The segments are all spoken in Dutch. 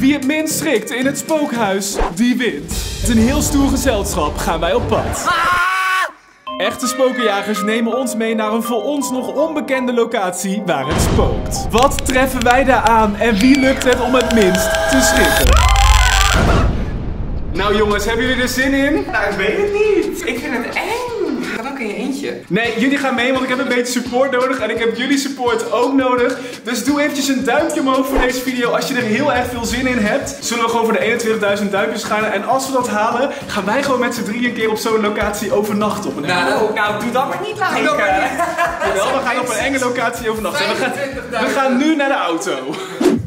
Wie het minst schrikt in het spookhuis, die wint. Met een heel stoer gezelschap gaan wij op pad. Echte spokenjagers nemen ons mee naar een voor ons nog onbekende locatie waar het spookt. Wat treffen wij daar aan en wie lukt het om het minst te schrikken? Nou jongens, hebben jullie er zin in? Nou, ik weet het niet. Ik vind het eng. In je eentje. Nee, jullie gaan mee, want ik heb een beetje support nodig en ik heb jullie support ook nodig. Dus doe eventjes een duimpje omhoog voor deze video als je er heel erg veel zin in hebt. Zullen we gewoon voor de 21.000 duimpjes gaan en als we dat halen, gaan wij gewoon met z'n drieën een keer op zo'n locatie overnachten op een enge Nou, nou, doe dat maar niet lachen. Jawel, we gaan op een enge locatie overnachten. En we gaan, we gaan nu naar de auto.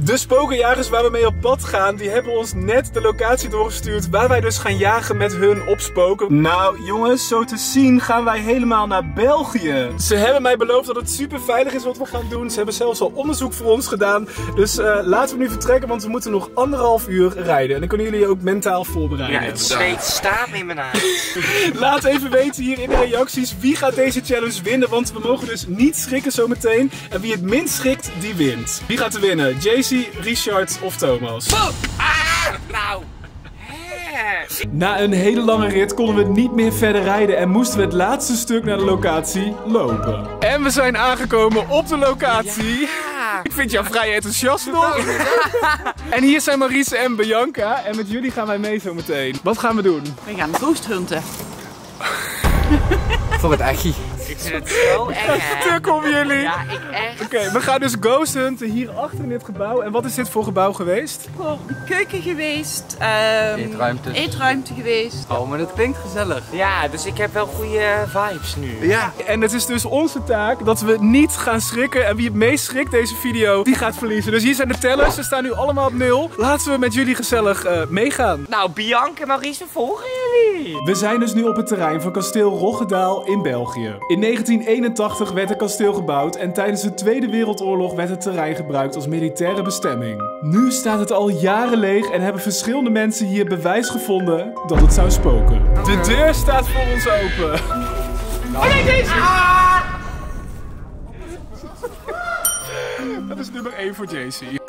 De spokenjagers waar we mee op pad gaan, die hebben ons net de locatie doorgestuurd waar wij dus gaan jagen met hun op spoken. Nou jongens, zo te zien gaan wij helemaal naar België. Ze hebben mij beloofd dat het super veilig is wat we gaan doen. Ze hebben zelfs al onderzoek voor ons gedaan. Dus eh, laten we nu vertrekken, want we moeten nog anderhalf uur rijden. En dan kunnen jullie je ook mentaal voorbereiden. Ja, het zweet staat in mijn naam. Laat even weten hier in de reacties wie gaat deze challenge winnen. Want we mogen dus niet schrikken zometeen. En wie het minst schrikt, die wint. Wie gaat er winnen? JC, Richard of Thomas? Ah, nou. Na een hele lange rit konden we niet meer verder rijden en moesten we het laatste stuk naar de locatie lopen. En we zijn aangekomen op de locatie. Ja. Ik vind jou vrij enthousiast nog. en hier zijn Maurice en Bianca. En met jullie gaan wij mee zo meteen. Wat gaan we doen? We gaan ghost hunten. Voor het echi. Ik vind het zo eng, hè. Tuk om jullie. Ja, ik echt. Oké, we gaan dus ghost hunten hier achter in dit gebouw. En wat is dit voor gebouw geweest? Voor keuken geweest. ehm, Eetruimte. Eetruimte geweest. Oh, maar dat klinkt gezellig. Ja, dus ik heb wel goede vibes nu. Ja. En het is dus onze taak dat we niet gaan schrikken. En wie het meest schrikt deze video, die gaat verliezen. Dus hier zijn de tellers. Ze staan nu allemaal op nul. Laten we met jullie gezellig eh, meegaan. Nou, Bianca en Maurice, volgen jullie. We zijn dus nu op het terrein van kasteel Roggedaal in België. In 1981 werd het kasteel gebouwd en tijdens de Tweede Wereldoorlog werd het terrein gebruikt als militaire bestemming. Nu staat het al jaren leeg en hebben verschillende mensen hier bewijs gevonden dat het zou spoken. De deur staat voor ons open. Oh nee, deze! Dat is nummer 1 voor JC.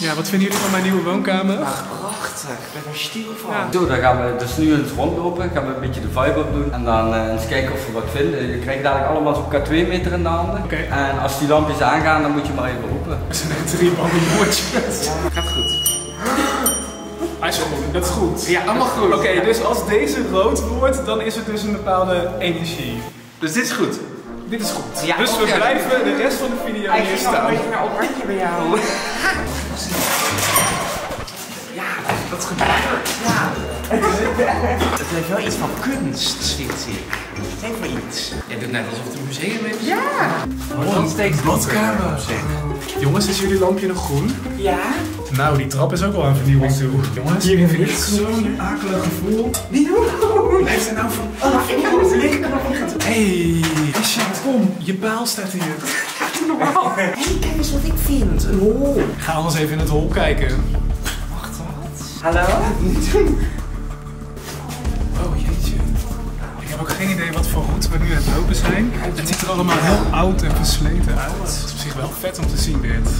Ja, wat vinden jullie van mijn nieuwe woonkamer? Prachtig, ik ben er stil van. Zo, dan gaan we dus nu eens rondlopen, gaan we een beetje de vibe opdoen en dan eh, eens kijken of we wat vinden. Je krijgt dadelijk allemaal zo'n K2 meter in de handen. Oké. En als die lampjes aangaan, dan moet je maar even roepen. Er zijn echt drie mannen jongetjes. Gaat goed. Hij is goed, dat is goed. Ja, allemaal goed. Oké, dus als deze rood wordt, dan is er dus een bepaalde energie. Dus dit is goed. Dit is goed. Ja, dus we blijven de rest van de video hier ging al een staan. beetje naar oranje bij jou. Ja, wat gebeurt? Ja. Het heeft wel iets van kunst, vind ik. Het heeft wel iets. Jij doet net alsof het een museum is. Ja. Oh, een badkamer. Jongens, is jullie lampje nog groen? Ja. Nou, die trap is ook wel aan vernieuwing toe. Jongens, hier heb ik zo'n akelig gevoel. Blijf er nou van af. Hey, Richard, kom. Je paal staat hier. Hé, hey, kijk eens wat ik vind. Een hol. Ga anders even in het hol kijken. Wacht, wat? Hallo? Oh jeetje. Ik heb ook geen idee wat voor route we nu aan het lopen zijn. Het ziet er allemaal heel oud en versleten uit. Het is op zich wel vet om te zien dit.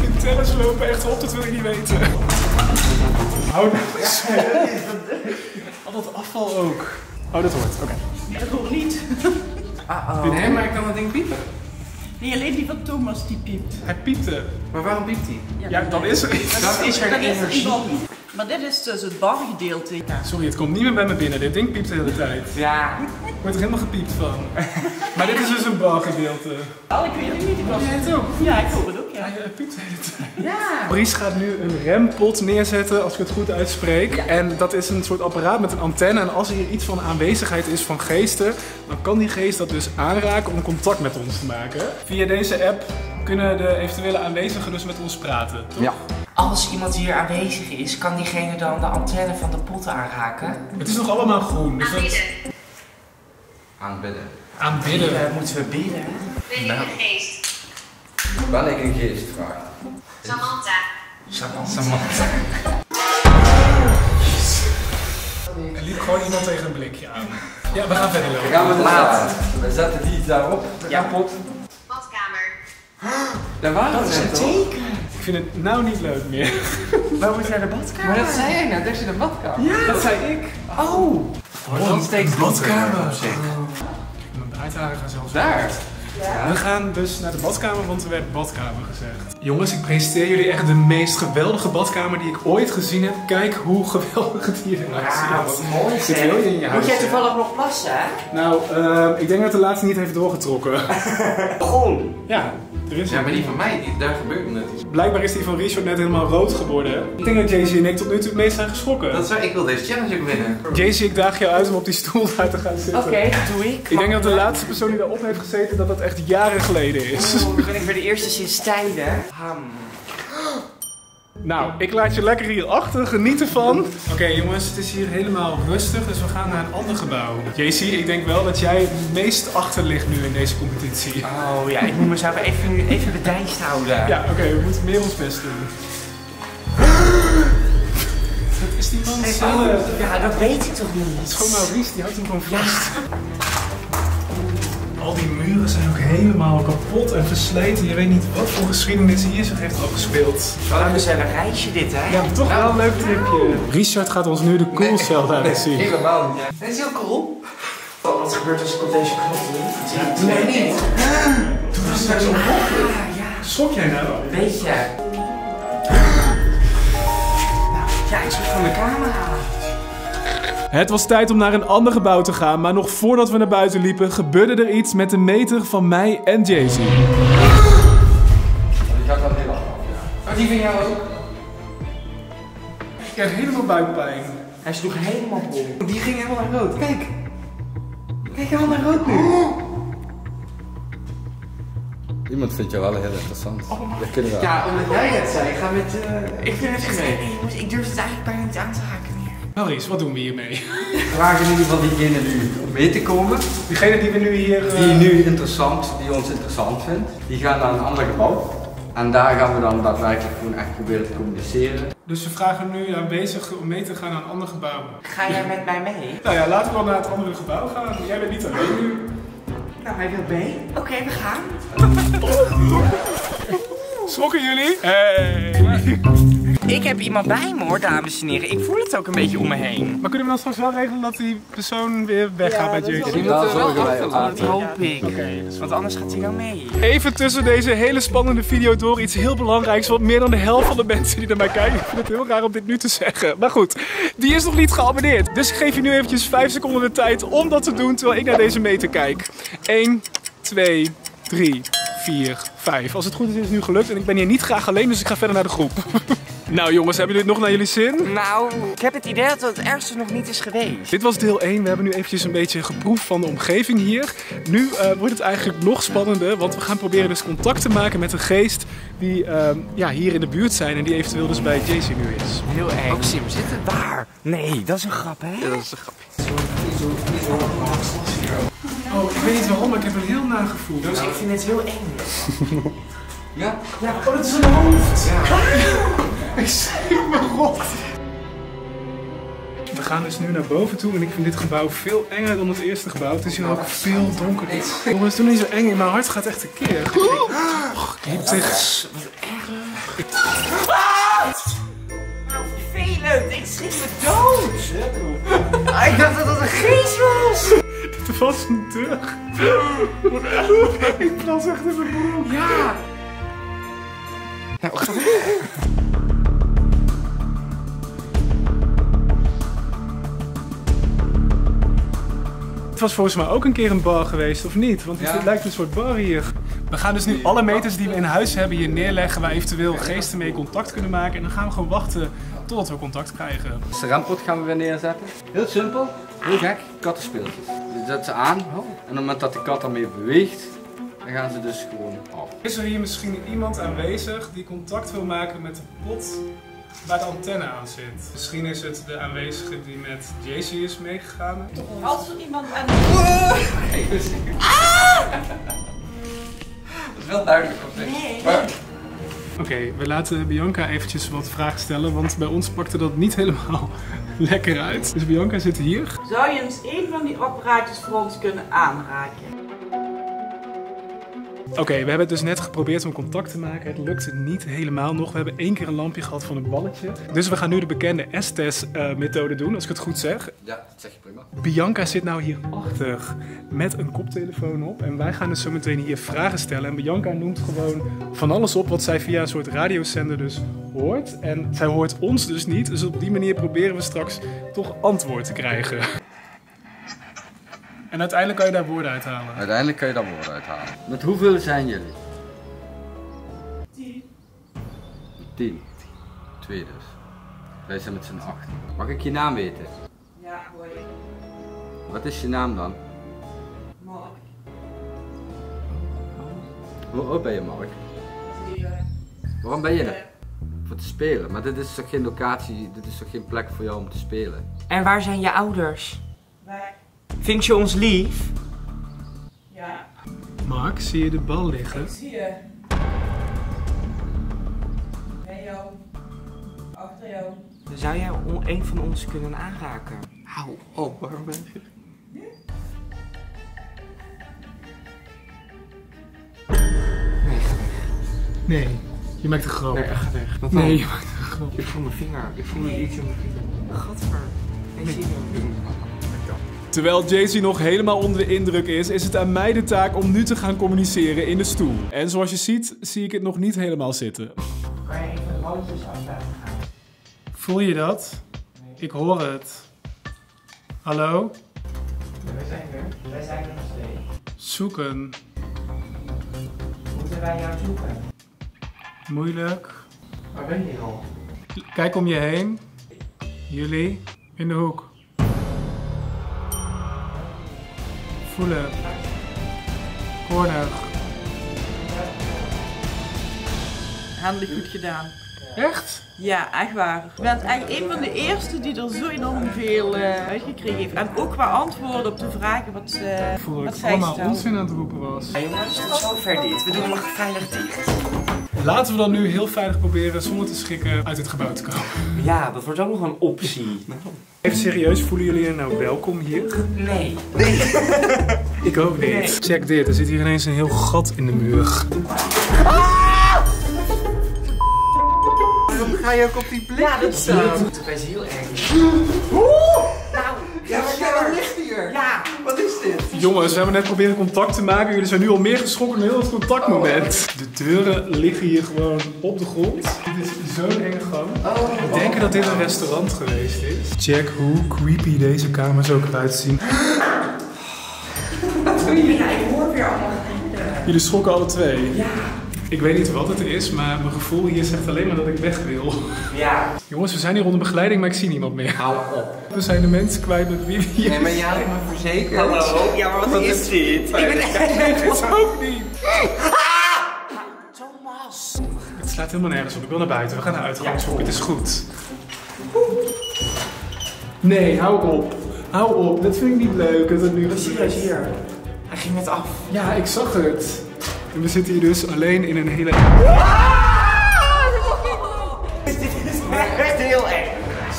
De tellers lopen echt op, dat wil je niet weten. Hou nou eens Al dat afval ook. Oh, dat hoort. Oké. Dat hoort niet. Nee, maar ik kan dat ding piepen. Nee, alleen die van Thomas die piept. Hij piepte. Maar waarom piept hij? Ja, dan is er iets. Dat is er energie. Maar dit is dus het bargedeelte. Sorry, het komt niet meer bij me binnen. Dit ding piept de hele tijd. Ja. Ik word er helemaal gepiept van. Maar dit is dus een balgedeelte. Oh, ik weet het niet. Ik was... Het ook? Ja, ik hoor het ook, ja. Hele tijd. Ja. Maurice gaat nu een rempot neerzetten, als ik het goed uitspreek. En dat is een soort apparaat met een antenne. En als er hier iets van aanwezigheid is van geesten, dan kan die geest dat dus aanraken om contact met ons te maken. Via deze app kunnen de eventuele aanwezigen dus met ons praten. Toch? Ja. Als iemand hier aanwezig is, kan diegene dan de antenne van de pot aanraken? Het is nog allemaal groen. Dus dat... Aanbidden. Aanbidden. Eh, moeten we bidden? Ben ik een geest? Ben ik een geest, vraag. Samantha. Samantha. Er liep gewoon iemand tegen een blikje aan. Ja, we gaan verder Dan lopen. gaan we de Laat. laat. We zetten die daarop, de Ja. kapot. Badkamer. Daar waren Dat we is een teken. Ik vind het nou niet leuk meer. Waar moet naar de badkamer? Maar dat zei jij net, daar zit een badkamer. Dat zei ik. Oh. Dan steekt het badkamer. op zich. Mijn baardharen gaan zelfs Daar. We gaan dus naar de badkamer, want er werd badkamer gezegd. Jongens, ik presenteer jullie echt de meest geweldige badkamer die ik ooit gezien heb. Kijk hoe geweldig het hier eruit ziet. Ja, wat mooi Zit je in je Moet huis? jij toevallig nog plassen, hè? Nou, ehm, ik denk dat de laatste niet heeft doorgetrokken. Groen. ja, er is Ja, maar die van mij, die, daar gebeurt net iets. Blijkbaar is die van Richard net helemaal rood geworden. Ik denk dat Jay-Z en ik tot nu toe het meest zijn geschrokken. Dat zou, ik wil deze challenge ook winnen. Jay-Z, ik daag jou uit om op die stoel daar te gaan zitten. Oké, dat doe ik. Ik denk dat de laatste persoon die daarop heeft gezeten, dat dat echt jaren geleden is. Oh, dan ben ik weer de eerste sinds tijden. Ham. Nou, ik laat je lekker hier achter, geniet ervan. Oké jongens, het is hier helemaal rustig, dus we gaan naar een ander gebouw. JC, ik denk wel dat jij het meest achter ligt nu in deze competitie. Oh ja, ik moet mezelf even, even bedijst houden. Ja, oké, we moeten meer ons best doen. Dat is die man zelf. Ja, dat weet ik toch niet. Het is gewoon Maurice, die houdt hem gewoon vast. Al die muren zijn ook helemaal kapot en versleten. Je weet niet wat voor geschiedenis hier zich heeft afgespeeld. Wel een gezellig reisje dit, hè? Ja, toch wel een leuk tripje. Richard gaat ons nu de coolcel laten zien. Helemaal niet. Dit is heel cool. Oh, wat gebeurt als ik op deze knop druk? Doe mij niet. Toen was het zo onmogelijk. Ah, ja. Schrok jij nou? Weet je. Nou, ja, ik zoek van de camera. Het was tijd om naar een ander gebouw te gaan, maar nog voordat we naar buiten liepen, gebeurde er iets met de meter van mij en Jay-Z. Die gaat dan heel af. Oh, die van jou ook. Ik heb helemaal buikpijn. Hij sloeg helemaal bol. Die ging helemaal naar rood. Kijk. Kijk, helemaal naar rood nu. Iemand vindt jou wel heel interessant. Dat kunnen we wel. Ja, omdat jij het zei. Ga met... eh Ik vind het jongens, ik durf het eigenlijk bijna niet aan te raken meer. Maurice, wat doen we hiermee? We vragen in ieder geval diegene nu om mee te komen. Diegene die we nu hier... eh, Die nu interessant, die ons interessant vindt. Die gaan naar een ander gebouw. En daar gaan we dan daadwerkelijk gewoon echt proberen te communiceren. Dus we vragen nu aanwezig om mee te gaan naar een ander gebouw. Ga jij met mij mee? Nou ja, laten we dan naar het andere gebouw gaan. Jij bent niet alleen nu. Nou, hij wil mee. Oké, we gaan. Schrokken jullie? Hey! Ik heb iemand bij me hoor, dames en heren. Ik voel het ook een beetje om me heen. Maar kunnen we dan straks wel regelen dat die persoon weer weggaat bij Jay-Z? Daar zorgen wij Dat aan. hoop ik. Want anders gaat hij wel mee. Even tussen deze hele spannende video door iets heel belangrijks. Want meer dan de helft van de mensen die naar mij kijken, ik vind het heel raar om dit nu te zeggen. Maar goed, die is nog niet geabonneerd. Dus ik geef je nu eventjes 5 seconden de tijd om dat te doen terwijl ik naar deze meter kijk. 1, 2, 3, 4, 5. Als het goed is, is het nu gelukt. En ik ben hier niet graag alleen, dus ik ga verder naar de groep. nou jongens, hebben jullie het nog naar jullie zin? Nou, ik heb het idee dat het ergste nog niet is geweest. Dit was deel 1. We hebben nu eventjes een beetje geproefd van de omgeving hier. Nu eh, wordt het eigenlijk nog spannender, want we gaan proberen dus contact te maken met een geest die ehm, ja, hier in de buurt zijn en die eventueel dus bij JC nu is. Heel eng. Ook Sim zitten. Waar? Nee, dat is een grap, hè? dat is een grapje. Oh, ik weet niet waarom, maar ik heb een heel nagevoel. Dus ik vind het heel eng. Ja? Ja, oh, dat is een hoofd! ik schrik me rot. We gaan dus nu naar boven toe en ik vind dit gebouw veel enger dan het eerste gebouw. Het is hier ook veel donkerder. Jongens, doe niet zo eng in. Mijn hart gaat echt tekeer. Ik heb tegen... Nou, vervelend. Ik schrik me dood. Ik dacht dat het een geest was. Het was een deur. ik plas echt in mijn broek. Ja. Het was volgens mij ook een keer een bar geweest, of niet? Want het Ja. lijkt een soort bar hier. We gaan dus nu alle meters die we in huis hebben hier neerleggen waar eventueel geesten mee contact kunnen maken. En dan gaan we gewoon wachten totdat we contact krijgen. Dus de rempot gaan we weer neerzetten. Heel simpel, heel gek, kattenspeeltjes. Je zet ze aan en op het moment dat de kat daarmee beweegt, dan gaan ze dus gewoon af. Is er hier misschien iemand aanwezig die contact wil maken met de pot waar de antenne aan zit? Misschien is het de aanwezige die met JC is meegegaan. Als er iemand aan Dat is wel duidelijk op zich. Maar Oké, we laten Bianca eventjes wat vragen stellen, want bij ons pakte dat niet helemaal lekker uit. Dus Bianca zit hier. Zou je eens een van die apparaatjes voor ons kunnen aanraken? Oké, we hebben dus net geprobeerd om contact te maken. Het lukte niet helemaal nog. We hebben één keer een lampje gehad van een balletje. Dus we gaan nu de bekende S-test-methode doen, als ik het goed zeg. Ja, dat zeg je prima. Bianca zit nou hierachter met een koptelefoon op. En wij gaan dus zo meteen hier vragen stellen. En Bianca noemt gewoon van alles op wat zij via een soort radiozender dus hoort. En zij hoort ons dus niet. Dus op die manier proberen we straks toch antwoord te krijgen. En uiteindelijk kan je daar woorden uithalen. Uiteindelijk kan je daar woorden uithalen. Met hoeveel zijn jullie? Tien. Tien. Twee dus. Wij zijn met z'n acht. Mag ik je naam weten? Ja, hoi. Wat is je naam dan? Mark. Hoe oud ben je, Mark? Zeven. Waarom ben je er? Voor te spelen. Maar dit is toch geen locatie, dit is toch geen plek voor jou om te spelen? En waar zijn je ouders? Vind je ons lief? Ja. Mark, zie je de bal liggen? Ik zie je. Bij jou. Achter jou. Zou jij een van ons kunnen aanraken? Hou op, waarom ben je... Nee, ga weg. Nee, je maakt een grap. Nee, ga weg. Wat Nee, je maakt een grap. Ik voel mijn vinger. Ik voel iets in mijn vinger. Gadver. Nee, zie je? Terwijl Jay-Z nog helemaal onder de indruk is, is het aan mij de taak om nu te gaan communiceren in de stoel. En zoals je ziet, zie ik het nog niet helemaal zitten. Kan je even de balletjes af laten gaan? Voel je dat? Ik hoor het. Hallo? wij zijn er. Wij zijn er nog steeds. Zoeken. Moeten wij jou zoeken? Moeilijk. Waar ben je al? Kijk om je heen. Jullie in de hoek. Voelen. Corner. Handig goed gedaan. Echt? Ja, echt waar. Je bent echt een van de eerste die er zo enorm veel eh uitgekregen heeft. En ook qua antwoorden op de vragen wat, ze Ik voel dat wat ik allemaal onzin aan het roepen was. Ja, jongens, tot zover dit. We doen hem veilig dicht. Laten we dan nu heel veilig proberen zonder te schrikken uit het gebouw te komen. Ja, dat wordt ook nog een optie. Even serieus, voelen jullie je nou welkom hier? Nee. Ik ook niet. Nee. Check dit, er zit hier ineens een heel gat in de muur. Waarom ga je ook op die blik Ja, dat is zo. Dat is heel erg. Ja, maar jij ligt hier? Ja. Jongens, we hebben net proberen contact te maken. Jullie zijn nu al meer geschrokken dan heel het contactmoment. De deuren liggen hier gewoon op de grond. Dit is zo'n enge gang. We denken dat dit een restaurant geweest is. Check hoe creepy deze kamers ook eruit zien. Ja, ik hoor weer allemaal. Jullie schrokken alle twee. Ja. Ik weet niet wat het is, maar mijn gevoel hier zegt alleen maar dat ik weg wil. Ja. Jongens, we zijn hier onder begeleiding, maar ik zie niemand meer. Hou op. We zijn de mensen kwijt met wie we hier Nee, maar jij had me verzekerd. Hallo? Ja, maar wat, is dit? Ik ben echt... Het ook niet. Thomas. Het slaat helemaal nergens op. Ik wil naar buiten. We gaan naar uitgangshok. Het is goed. Nee, hou op. Hou op. Dat vind ik niet leuk dat het nu hier. Hij ging net af. Ja, ik zag het. En we zitten hier dus alleen in een hele... Dit is echt heel erg.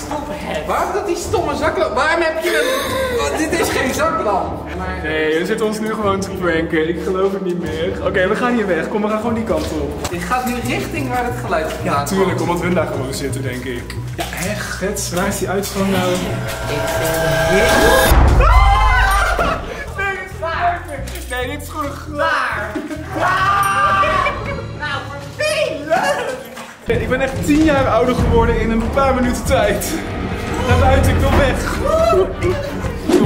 Stop het. Waarom dat die stomme zaklamp? Waarom heb je een... Oh, dit is geen zaklamp. Nee, we zitten ons nu gewoon te pranken. Ik geloof het niet meer. Oké, we gaan hier weg. Kom, we gaan gewoon die kant op. Dit gaat nu richting waar het geluid vandaan komt. Tuurlijk, omdat hun daar gewoon zitten, denk ik. Ja, echt. Gets, waar is die uitgang nou? Nee, dit is gewoon Ik ben echt 10 jaar ouder geworden in een paar minuten tijd. Naar buiten, ik wil weg.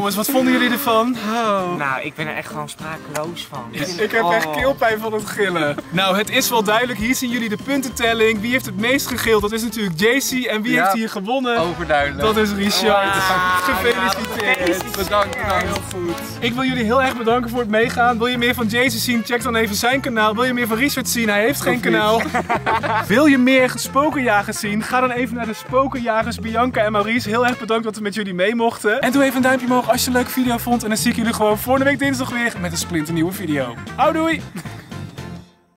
Jongens, wat vonden jullie ervan? Oh. Nou, ik ben er echt gewoon sprakeloos van. Ik heb echt Oh. keelpijn van het gillen. Nou, het is wel duidelijk. Hier zien jullie de puntentelling. Wie heeft het meest gegild? Dat is natuurlijk JC. En wie Ja. heeft hier gewonnen? Overduidelijk. Dat is Richard. Gefeliciteerd. Bedankt, bedankt. Heel goed. Ik wil jullie heel erg bedanken voor het meegaan. Wil je meer van Jason zien? Check dan even zijn kanaal. Wil je meer van Richard zien? Hij heeft geen kanaal. Wil je meer spokenjagers zien? Ga dan even naar de spokenjagers Bianca en Maurice. Heel erg bedankt dat we met jullie mee mochten. En doe even een duimpje omhoog als je een leuke video vond. En dan zie ik jullie gewoon volgende week dinsdag weer met een splinternieuwe video. Hou doei!